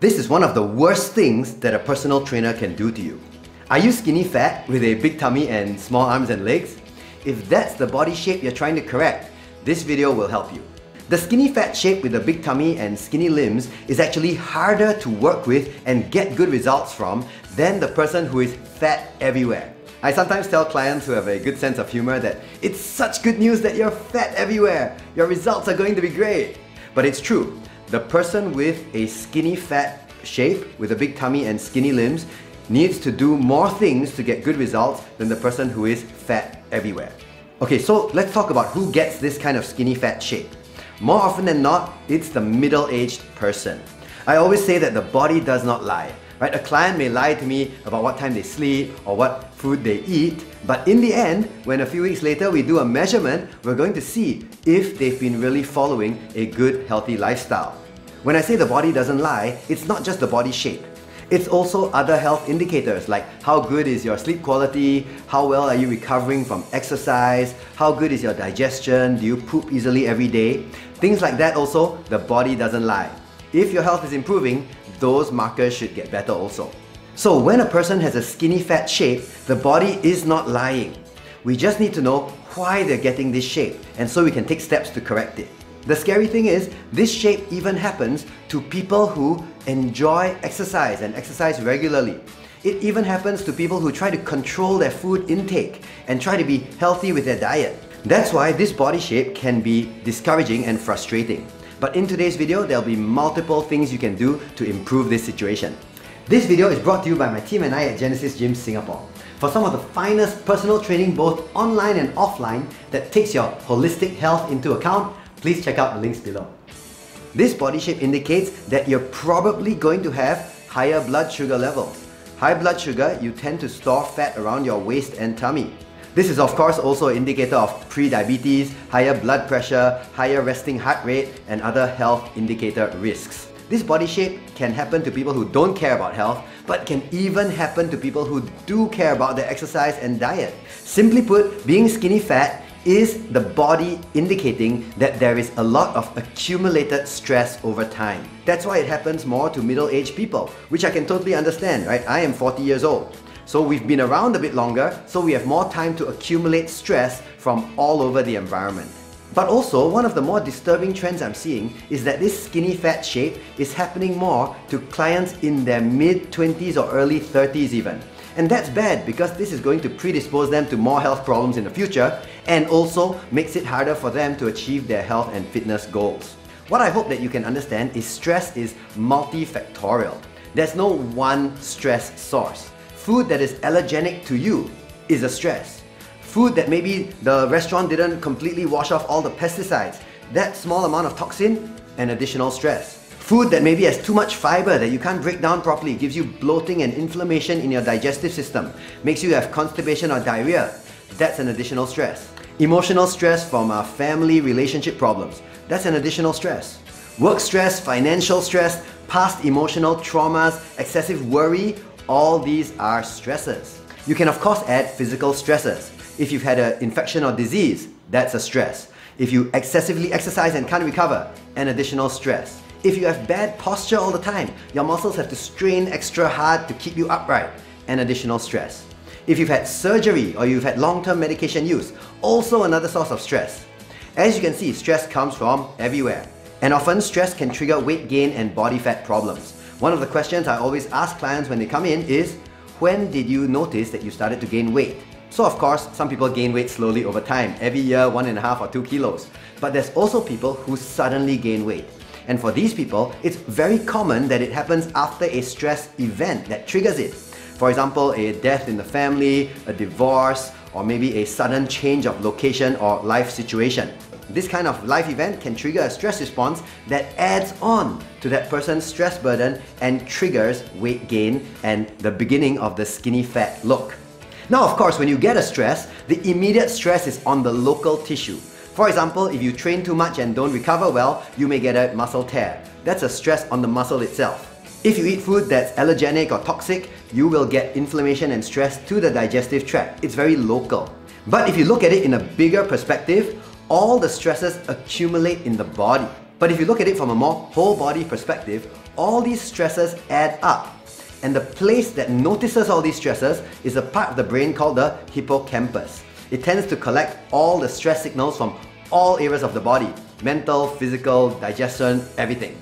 This is one of the worst things that a personal trainer can do to you. Are you skinny fat with a big tummy and small arms and legs? If that's the body shape you're trying to correct, this video will help you. The skinny fat shape with a big tummy and skinny limbs is actually harder to work with and get good results from than the person who is fat everywhere. I sometimes tell clients who have a good sense of humor that it's such good news that you're fat everywhere. Your results are going to be great. But it's true. The person with a skinny fat shape with a big tummy and skinny limbs needs to do more things to get good results than the person who is fat everywhere. Okay, so let's talk about who gets this kind of skinny fat shape. More often than not, it's the middle-aged person. I always say that the body does not lie. Right? A client may lie to me about what time they sleep or what food they eat, but in the end, when a few weeks later we do a measurement, we're going to see if they've been really following a good, healthy lifestyle. When I say the body doesn't lie, it's not just the body shape. It's also other health indicators like how good is your sleep quality, how well are you recovering from exercise, how good is your digestion, do you poop easily every day. Things like that also, the body doesn't lie. If your health is improving, those markers should get better also. So when a person has a skinny fat shape, the body is not lying. We just need to know why they're getting this shape and so we can take steps to correct it. The scary thing is, this shape even happens to people who enjoy exercise and exercise regularly. It even happens to people who try to control their food intake and try to be healthy with their diet. That's why this body shape can be discouraging and frustrating. But in today's video, there'll be multiple things you can do to improve this situation. This video is brought to you by my team and I at Genesis Gym Singapore. For some of the finest personal training both online and offline that takes your holistic health into account, please check out the links below. This body shape indicates that you're probably going to have higher blood sugar levels. High blood sugar, you tend to store fat around your waist and tummy. This is of course also an indicator of pre-diabetes, higher blood pressure, higher resting heart rate, and other health indicator risks. This body shape can happen to people who don't care about health, but can even happen to people who do care about their exercise and diet. Simply put, being skinny fat is the body indicating that there is a lot of accumulated stress over time. That's why it happens more to middle-aged people, which I can totally understand, right? I am 40 years old. So we've been around a bit longer, so we have more time to accumulate stress from all over the environment. But also, one of the more disturbing trends I'm seeing is that this skinny fat shape is happening more to clients in their mid-20s or early 30s even. And that's bad because this is going to predispose them to more health problems in the future and also makes it harder for them to achieve their health and fitness goals. What I hope that you can understand is stress is multifactorial. There's no one stress source. Food that is allergenic to you is a stress. Food that maybe the restaurant didn't completely wash off all the pesticides, that small amount of toxin, an additional stress. Food that maybe has too much fiber that you can't break down properly gives you bloating and inflammation in your digestive system, makes you have constipation or diarrhea, that's an additional stress. Emotional stress from our family relationship problems, that's an additional stress. Work stress, financial stress, past emotional traumas, excessive worry, all these are stresses. You can of course add physical stresses. If you've had an infection or disease, that's a stress. If you excessively exercise and can't recover, an additional stress. If you have bad posture all the time, your muscles have to strain extra hard to keep you upright, an additional stress. If you've had surgery or you've had long-term medication use, also another source of stress. As you can see, stress comes from everywhere. And often stress can trigger weight gain and body fat problems. One of the questions I always ask clients when they come in is, when did you notice that you started to gain weight? So of course, some people gain weight slowly over time, every year one and a half or two kilos. But there's also people who suddenly gain weight. And for these people, it's very common that it happens after a stress event that triggers it. For example, a death in the family, a divorce, or maybe a sudden change of location or life situation. This kind of life event can trigger a stress response that adds on to that person's stress burden and triggers weight gain and the beginning of the skinny fat look. Now, of course, when you get a stress, the immediate stress is on the local tissue. For example, if you train too much and don't recover well, you may get a muscle tear. That's a stress on the muscle itself. If you eat food that's allergenic or toxic, you will get inflammation and stress to the digestive tract. It's very local. But if you look at it in a bigger perspective, all the stresses accumulate in the body. But if you look at it from a more whole body perspective, all these stresses add up. And the place that notices all these stresses is a part of the brain called the hippocampus. It tends to collect all the stress signals from all areas of the body mental, physical, digestion, everything.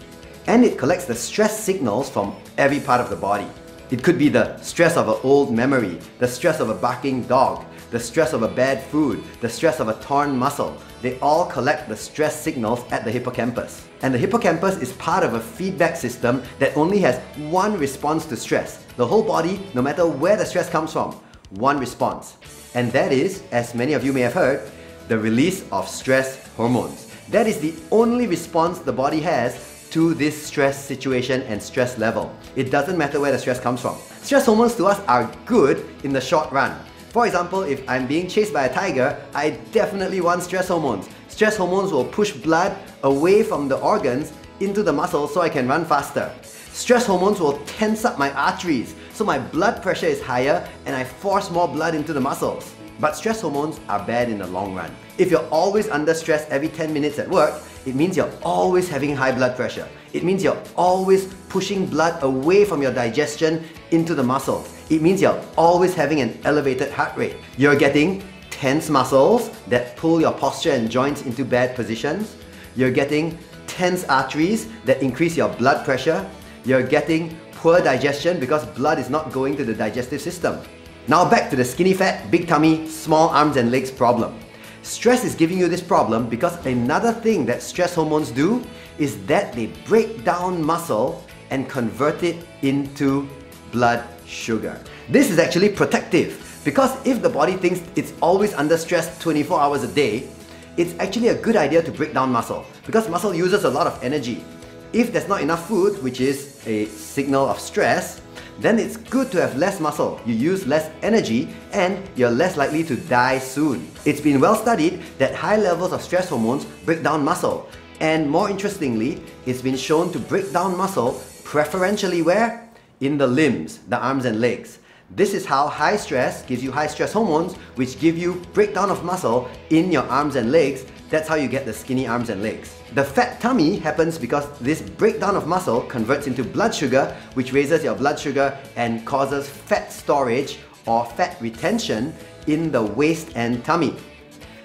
And it collects the stress signals from every part of the body. It could be the stress of an old memory, the stress of a barking dog, the stress of a bad food, the stress of a torn muscle. They all collect the stress signals at the hippocampus. And the hippocampus is part of a feedback system that only has one response to stress. The whole body, no matter where the stress comes from, one response. And that is, as many of you may have heard, the release of stress hormones. That is the only response the body has to this stress situation and stress level. It doesn't matter where the stress comes from. Stress hormones to us are good in the short run. For example, if I'm being chased by a tiger, I definitely want stress hormones. Stress hormones will push blood away from the organs into the muscles so I can run faster. Stress hormones will tense up my arteries so my blood pressure is higher and I force more blood into the muscles. But stress hormones are bad in the long run. If you're always under stress every 10 minutes at work, it means you're always having high blood pressure. It means you're always pushing blood away from your digestion into the muscles. It means you're always having an elevated heart rate. You're getting tense muscles that pull your posture and joints into bad positions. You're getting tense arteries that increase your blood pressure. You're getting poor digestion because blood is not going to the digestive system. Now back to the skinny fat, big tummy, small arms and legs problem. Stress is giving you this problem because another thing that stress hormones do is that they break down muscle and convert it into blood sugar. This is actually protective because if the body thinks it's always under stress 24 hours a day, it's actually a good idea to break down muscle because muscle uses a lot of energy. If there's not enough food, which is a signal of stress, then it's good to have less muscle. You use less energy and you're less likely to die soon. It's been well studied that high levels of stress hormones break down muscle. And more interestingly, it's been shown to break down muscle preferentially where? In the limbs, the arms and legs. This is how high stress gives you high stress hormones, which give you breakdown of muscle in your arms and legs. That's how you get the skinny arms and legs. The fat tummy happens because this breakdown of muscle converts into blood sugar, which raises your blood sugar and causes fat storage or fat retention in the waist and tummy.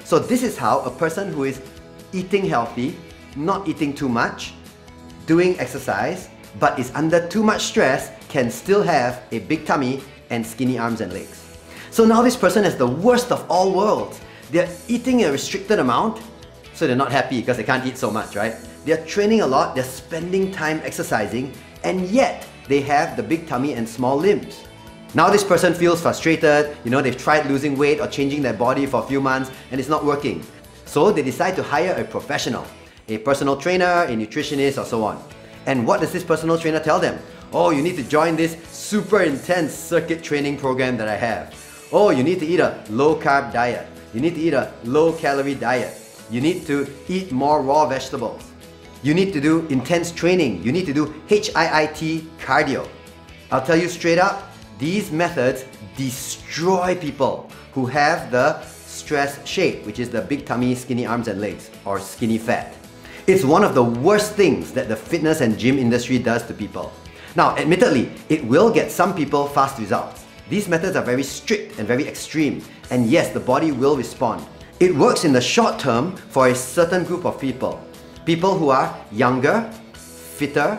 So this is how a person who is eating healthy, not eating too much, doing exercise, but is under too much stress can still have a big tummy and skinny arms and legs. So now this person has the worst of all worlds. They're eating a restricted amount so they're not happy because they can't eat so much, right? They're training a lot, they're spending time exercising, and yet they have the big tummy and small limbs. Now this person feels frustrated, you know, they've tried losing weight or changing their body for a few months and it's not working. So they decide to hire a professional, a personal trainer, a nutritionist or so on. And what does this personal trainer tell them? Oh, you need to join this super intense circuit training program that I have. Oh, you need to eat a low carb diet. You need to eat a low calorie diet. You need to eat more raw vegetables. You need to do intense training. You need to do HIIT cardio. I'll tell you straight up, these methods destroy people who have the stress shape, which is the big tummy, skinny arms and legs, or skinny fat. It's one of the worst things that the fitness and gym industry does to people. Now, admittedly, it will get some people fast results. These methods are very strict and very extreme, and yes, the body will respond. It works in the short term for a certain group of people. People who are younger, fitter,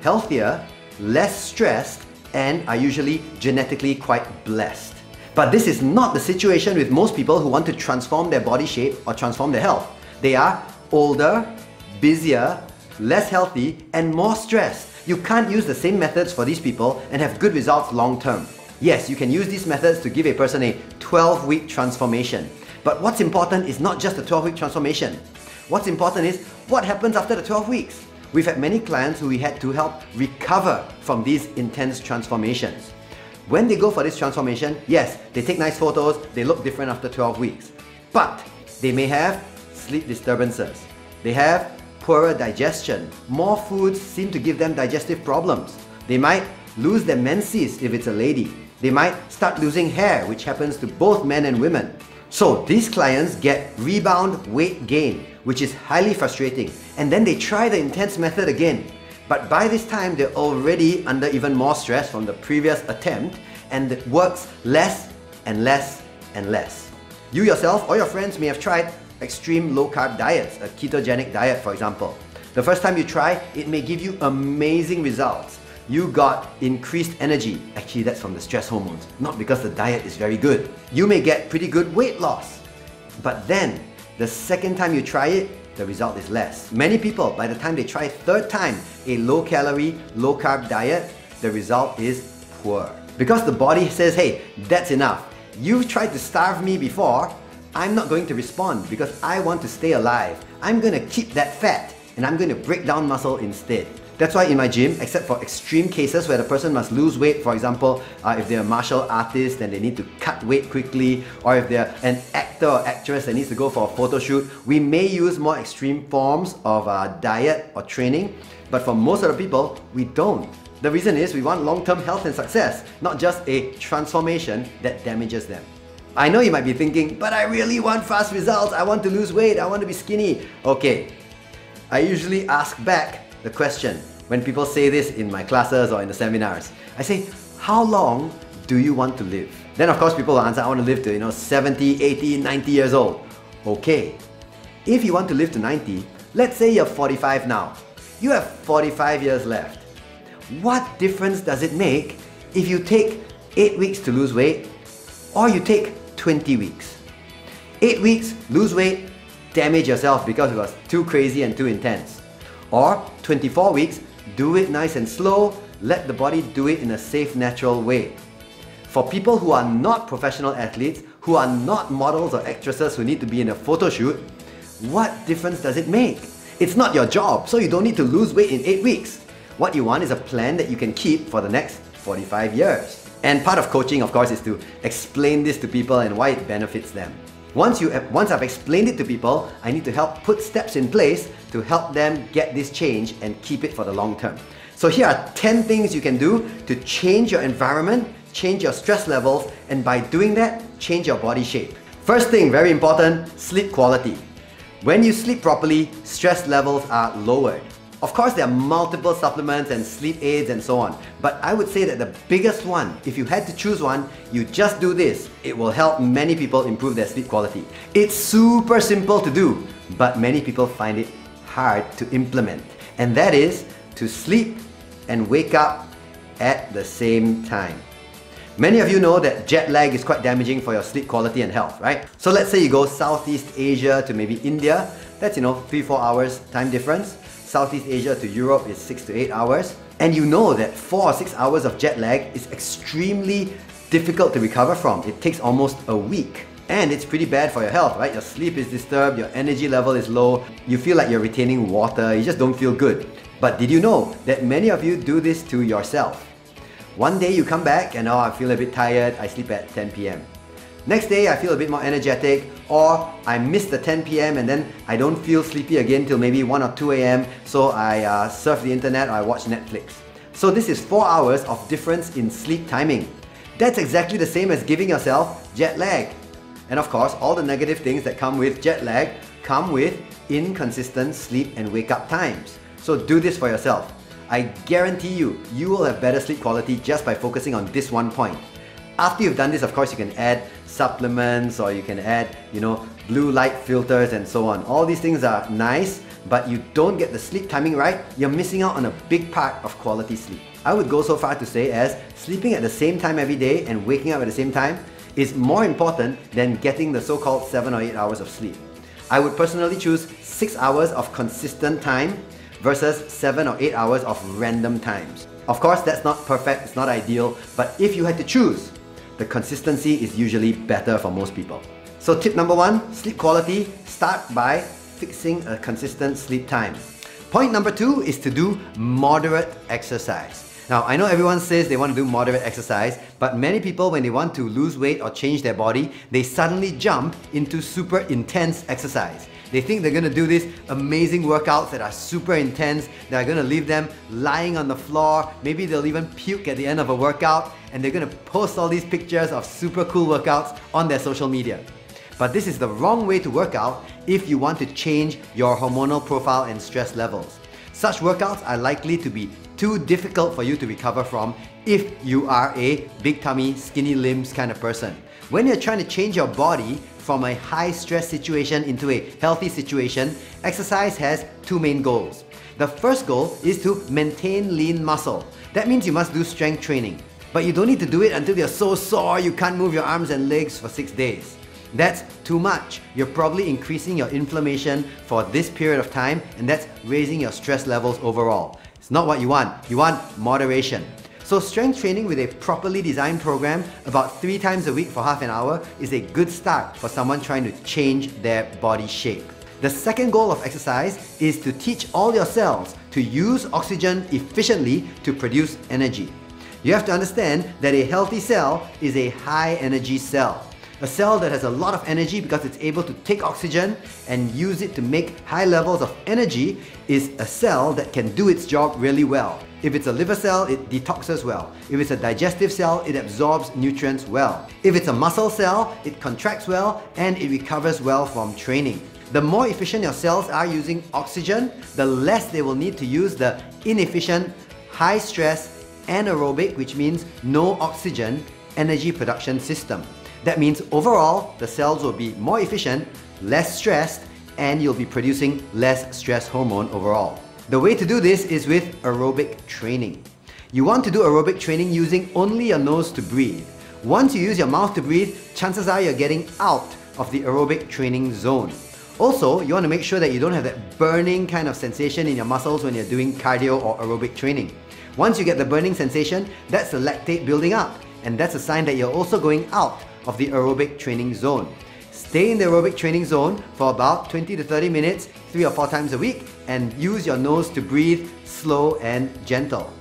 healthier, less stressed, and are usually genetically quite blessed. But this is not the situation with most people who want to transform their body shape or transform their health. They are older, busier, less healthy, and more stressed. You can't use the same methods for these people and have good results long term. Yes, you can use these methods to give a person a 12 week transformation. But what's important is not just the 12 week transformation. What's important is what happens after the 12 weeks. We've had many clients who we had to help recover from these intense transformations. When they go for this transformation, yes, they take nice photos, they look different after 12 weeks. But they may have sleep disturbances. They have poorer digestion. More foods seem to give them digestive problems. They might lose their menses if it's a lady. They might start losing hair, which happens to both men and women. So these clients get rebound weight gain, which is highly frustrating. And then they try the intense method again. But by this time, they're already under even more stress from the previous attempt and it works less and less and less. You yourself or your friends may have tried extreme low carb diets, a ketogenic diet for example. The first time you try, it may give you amazing results. You got increased energy. Actually, that's from the stress hormones, not because the diet is very good. You may get pretty good weight loss. But then, the second time you try it, the result is less. Many people, by the time they try third time a low calorie, low carb diet, the result is poor. Because the body says, hey, that's enough. You've tried to starve me before, I'm not going to respond because I want to stay alive. I'm going to keep that fat and I'm going to break down muscle instead. That's why in my gym, except for extreme cases where the person must lose weight, for example, uh, if they're a martial artist and they need to cut weight quickly, or if they're an actor or actress that needs to go for a photo shoot, we may use more extreme forms of uh, diet or training, but for most of the people, we don't. The reason is we want long-term health and success, not just a transformation that damages them. I know you might be thinking, but I really want fast results, I want to lose weight, I want to be skinny. Okay, I usually ask back the question when people say this in my classes or in the seminars. I say, how long do you want to live? Then of course people will answer, I want to live to you know 70, 80, 90 years old. Okay, if you want to live to 90, let's say you're 45 now. You have 45 years left. What difference does it make if you take 8 weeks to lose weight or you take 20 weeks? 8 weeks, lose weight, damage yourself because it was too crazy and too intense. Or 24 weeks, do it nice and slow, let the body do it in a safe, natural way. For people who are not professional athletes, who are not models or actresses who need to be in a photo shoot, what difference does it make? It's not your job, so you don't need to lose weight in 8 weeks. What you want is a plan that you can keep for the next 45 years. And part of coaching, of course, is to explain this to people and why it benefits them. Once, you, once I've explained it to people, I need to help put steps in place to help them get this change and keep it for the long term. So here are 10 things you can do to change your environment, change your stress levels, and by doing that, change your body shape. First thing, very important, sleep quality. When you sleep properly, stress levels are lowered. Of course, there are multiple supplements and sleep aids and so on, but I would say that the biggest one, if you had to choose one, you just do this. It will help many people improve their sleep quality. It's super simple to do, but many people find it hard to implement, and that is to sleep and wake up at the same time. Many of you know that jet lag is quite damaging for your sleep quality and health, right? So let's say you go Southeast Asia to maybe India, that's you know 3-4 hours time difference. Southeast Asia to Europe is 6 to 8 hours. And you know that 4 or 6 hours of jet lag is extremely difficult to recover from. It takes almost a week. And it's pretty bad for your health, right? Your sleep is disturbed, your energy level is low, you feel like you're retaining water, you just don't feel good. But did you know that many of you do this to yourself? One day you come back and oh, I feel a bit tired, I sleep at 10 p.m. Next day, I feel a bit more energetic, or I miss the 10 p.m. and then I don't feel sleepy again till maybe 1 or 2 a.m. So I uh, surf the internet or I watch Netflix. So this is 4 hours of difference in sleep timing. That's exactly the same as giving yourself jet lag. And of course, all the negative things that come with jet lag come with inconsistent sleep and wake up times. So do this for yourself. I guarantee you, you will have better sleep quality just by focusing on this one point. After you've done this, of course, you can add supplements or you can add, you know, blue light filters and so on. All these things are nice, but you don't get the sleep timing right, you're missing out on a big part of quality sleep. I would go so far to say as sleeping at the same time every day and waking up at the same time is more important than getting the so-called 7 or 8 hours of sleep. I would personally choose 6 hours of consistent time versus 7 or 8 hours of random times. Of course, that's not perfect, it's not ideal, but if you had to choose, the consistency is usually better for most people. So tip number one, sleep quality, start by fixing a consistent sleep time. Point number two is to do moderate exercise. Now, I know everyone says they want to do moderate exercise, but many people, when they want to lose weight or change their body, they suddenly jump into super intense exercise. They think they're gonna do these amazing workouts that are super intense, that are gonna leave them lying on the floor. Maybe they'll even puke at the end of a workout, and they're gonna post all these pictures of super cool workouts on their social media. But this is the wrong way to work out if you want to change your hormonal profile and stress levels. Such workouts are likely to be too difficult for you to recover from if you are a big tummy, skinny limbs kind of person. When you're trying to change your body from a high stress situation into a healthy situation, exercise has two main goals. The first goal is to maintain lean muscle. That means you must do strength training. But you don't need to do it until you're so sore you can't move your arms and legs for six days. That's too much. You're probably increasing your inflammation for this period of time and that's raising your stress levels overall. It's not what you want. You want moderation. So strength training with a properly designed program about three times a week for half an hour is a good start for someone trying to change their body shape. The second goal of exercise is to teach all your cells to use oxygen efficiently to produce energy. You have to understand that a healthy cell is a high energy cell. A cell that has a lot of energy because it's able to take oxygen and use it to make high levels of energy is a cell that can do its job really well. If it's a liver cell, it detoxes well. If it's a digestive cell, it absorbs nutrients well. If it's a muscle cell, it contracts well and it recovers well from training. The more efficient your cells are using oxygen, the less they will need to use the inefficient, high stress, anaerobic, which means no oxygen, energy production system. That means overall, the cells will be more efficient, less stressed, and you'll be producing less stress hormone overall. The way to do this is with aerobic training. You want to do aerobic training using only your nose to breathe. Once you use your mouth to breathe, chances are you're getting out of the aerobic training zone. Also, you want to make sure that you don't have that burning kind of sensation in your muscles when you're doing cardio or aerobic training. Once you get the burning sensation, that's the lactate building up, and that's a sign that you're also going out of the aerobic training zone. Stay in the aerobic training zone for about 20 to 30 minutes, three or four times a week, and use your nose to breathe slow and gentle.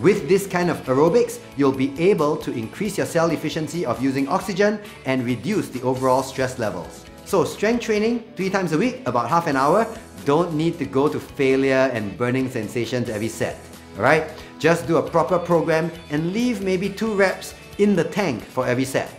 With this kind of aerobics, you'll be able to increase your cell efficiency of using oxygen and reduce the overall stress levels. So strength training, three times a week, about half an hour, don't need to go to failure and burning sensations every set. Alright? Just do a proper program and leave maybe two reps in the tank for every set.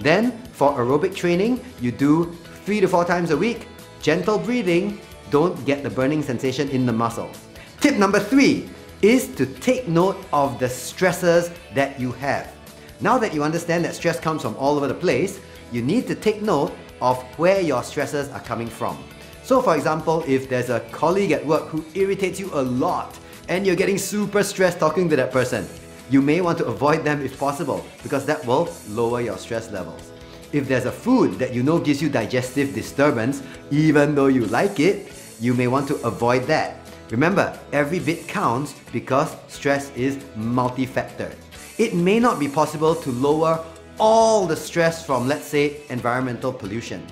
Then, for aerobic training, you do three to four times a week, gentle breathing, don't get the burning sensation in the muscles. Tip number three is to take note of the stresses that you have. Now that you understand that stress comes from all over the place, you need to take note of where your stresses are coming from. So for example, if there's a colleague at work who irritates you a lot and you're getting super stressed talking to that person, you may want to avoid them if possible because that will lower your stress levels. If there's a food that you know gives you digestive disturbance, even though you like it, you may want to avoid that. Remember, every bit counts because stress is multifactored. It may not be possible to lower all the stress from, let's say, environmental pollution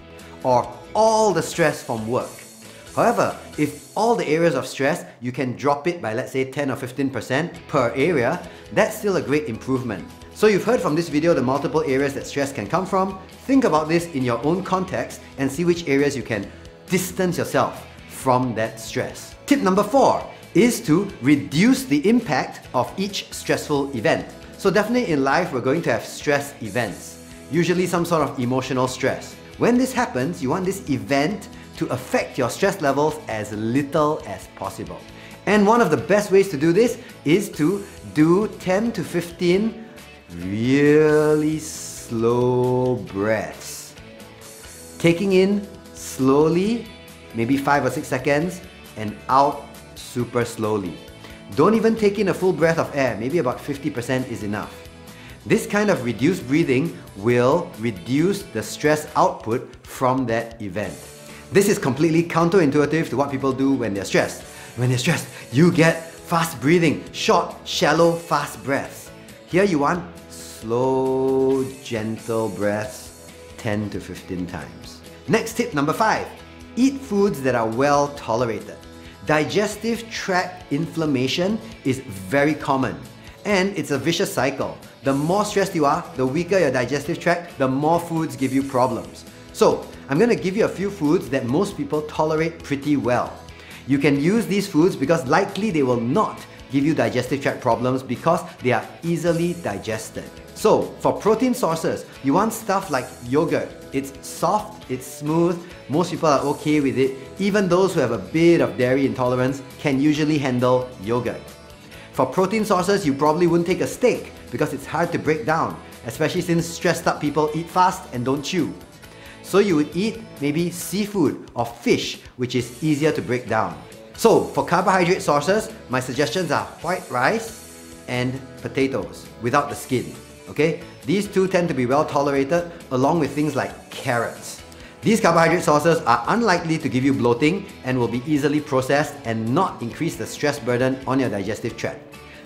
or all the stress from work. However, if all the areas of stress, you can drop it by let's say 10 or 15% per area, that's still a great improvement. So you've heard from this video the multiple areas that stress can come from. Think about this in your own context and see which areas you can distance yourself from that stress. Tip number four is to reduce the impact of each stressful event. So definitely in life, we're going to have stress events. Usually some sort of emotional stress. When this happens, you want this event to affect your stress levels as little as possible. And one of the best ways to do this is to do 10 to 15 really slow breaths. Taking in slowly, maybe 5 or 6 seconds, and out super slowly. Don't even take in a full breath of air, maybe about 50% is enough. This kind of reduced breathing will reduce the stress output from that event. This is completely counterintuitive to what people do when they're stressed. When they're stressed, you get fast breathing, short, shallow, fast breaths. Here you want slow, gentle breaths 10 to 15 times. Next tip number five, eat foods that are well tolerated. Digestive tract inflammation is very common and it's a vicious cycle. The more stressed you are, the weaker your digestive tract, the more foods give you problems. So, I'm going to give you a few foods that most people tolerate pretty well. You can use these foods because likely they will not give you digestive tract problems because they are easily digested. So, for protein sources, you want stuff like yogurt. It's soft, it's smooth, most people are okay with it. Even those who have a bit of dairy intolerance can usually handle yogurt. For protein sources, you probably wouldn't take a steak because it's hard to break down, especially since stressed up people eat fast and don't chew. So you would eat maybe seafood or fish, which is easier to break down. So for carbohydrate sources, my suggestions are white rice and potatoes without the skin. Okay, these two tend to be well tolerated along with things like carrots. These carbohydrate sources are unlikely to give you bloating and will be easily processed and not increase the stress burden on your digestive tract.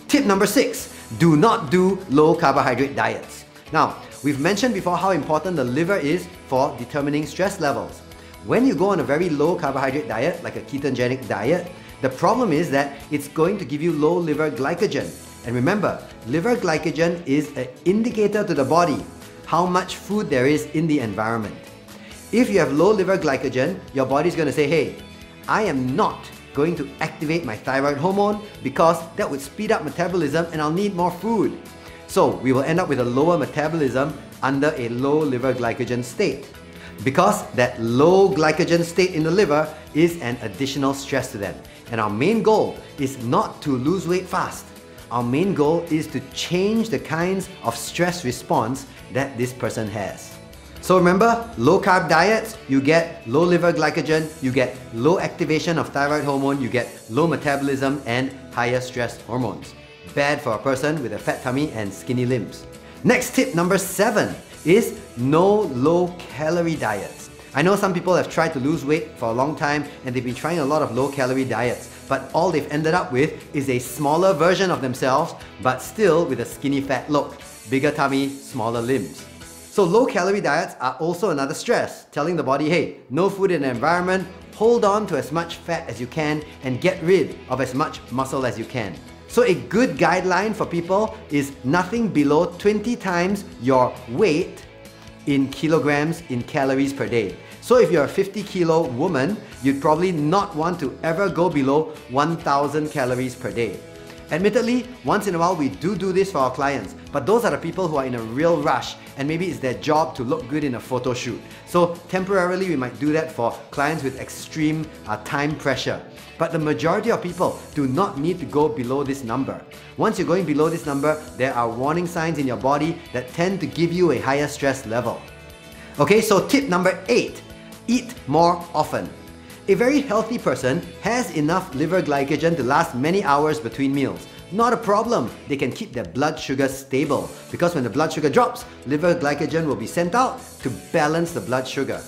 Tip number six, do not do low carbohydrate diets. Now, we've mentioned before how important the liver is for determining stress levels. When you go on a very low carbohydrate diet, like a ketogenic diet, the problem is that it's going to give you low liver glycogen. And remember, liver glycogen is an indicator to the body how much food there is in the environment. If you have low liver glycogen, your body's going to say, hey, I am not going to activate my thyroid hormone because that would speed up metabolism and I'll need more food. So we will end up with a lower metabolism under a low liver glycogen state. Because that low glycogen state in the liver is an additional stress to them. And our main goal is not to lose weight fast. Our main goal is to change the kinds of stress response that this person has. So remember, low carb diets, you get low liver glycogen, you get low activation of thyroid hormone, you get low metabolism and higher stress hormones. Bad for a person with a fat tummy and skinny limbs. Next tip number seven is no low calorie diets. I know some people have tried to lose weight for a long time and they've been trying a lot of low calorie diets, but all they've ended up with is a smaller version of themselves, but still with a skinny fat look. Bigger tummy, smaller limbs. So low calorie diets are also another stress, telling the body, hey, no food in the environment, hold on to as much fat as you can and get rid of as much muscle as you can. So a good guideline for people is nothing below 20 times your weight in kilograms in calories per day. So if you're a 50 kilo woman, you'd probably not want to ever go below 1000 calories per day. Admittedly, once in a while we do do this for our clients, but those are the people who are in a real rush and maybe it's their job to look good in a photo shoot. So temporarily we might do that for clients with extreme uh, time pressure. But the majority of people do not need to go below this number. Once you're going below this number, there are warning signs in your body that tend to give you a higher stress level. Okay, so tip number eight, eat more often. A very healthy person has enough liver glycogen to last many hours between meals. Not a problem, they can keep their blood sugar stable because when the blood sugar drops, liver glycogen will be sent out to balance the blood sugar.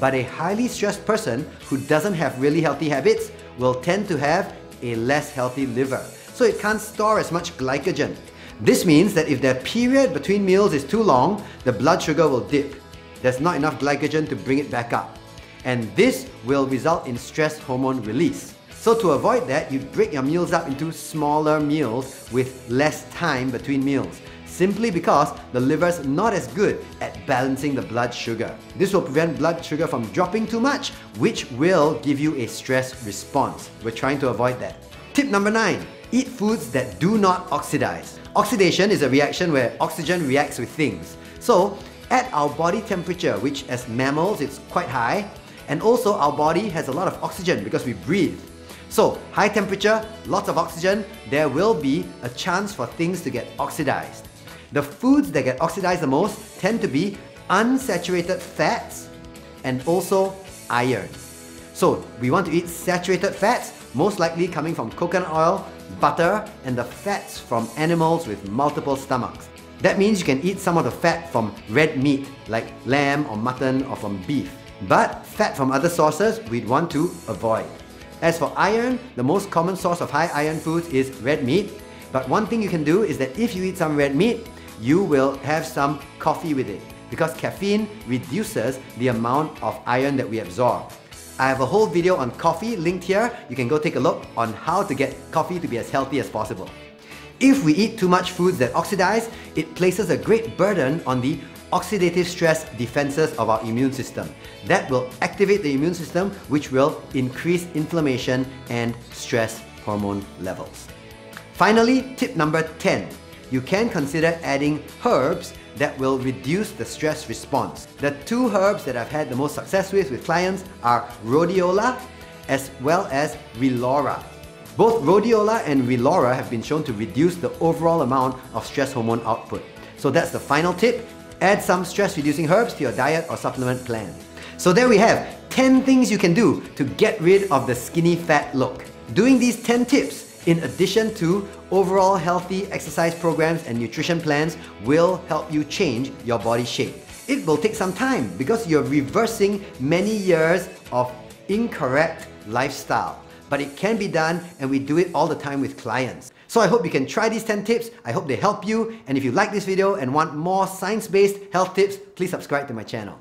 But a highly stressed person who doesn't have really healthy habits will tend to have a less healthy liver, so it can't store as much glycogen. This means that if their period between meals is too long, the blood sugar will dip. There's not enough glycogen to bring it back up and this will result in stress hormone release. So to avoid that, you break your meals up into smaller meals with less time between meals simply because the liver's not as good at balancing the blood sugar. This will prevent blood sugar from dropping too much, which will give you a stress response. We're trying to avoid that. Tip number 9. Eat foods that do not oxidize. Oxidation is a reaction where oxygen reacts with things. So, at our body temperature, which as mammals it's quite high, and also our body has a lot of oxygen because we breathe. So high temperature, lots of oxygen, there will be a chance for things to get oxidized. The foods that get oxidized the most tend to be unsaturated fats and also iron. So we want to eat saturated fats, most likely coming from coconut oil, butter, and the fats from animals with multiple stomachs. That means you can eat some of the fat from red meat like lamb or mutton or from beef. But fat from other sources we'd want to avoid. As for iron, the most common source of high iron foods is red meat. But one thing you can do is that if you eat some red meat, you will have some coffee with it because caffeine reduces the amount of iron that we absorb. I have a whole video on coffee linked here. You can go take a look on how to get coffee to be as healthy as possible. If we eat too much foods that oxidize, it places a great burden on the oxidative stress defenses of our immune system. That will activate the immune system, which will increase inflammation and stress hormone levels. Finally, tip number 10. You can consider adding herbs that will reduce the stress response. The two herbs that I've had the most success with with clients are rhodiola as well as relora. Both rhodiola and relora have been shown to reduce the overall amount of stress hormone output. So that's the final tip. Add some stress reducing herbs to your diet or supplement plan. So there we have 10 things you can do to get rid of the skinny fat look. Doing these 10 tips in addition to overall healthy exercise programs and nutrition plans will help you change your body shape. It will take some time because you're reversing many years of incorrect lifestyle. But it can be done and we do it all the time with clients. So I hope you can try these 10 tips. I hope they help you. And if you like this video and want more science-based health tips, please subscribe to my channel.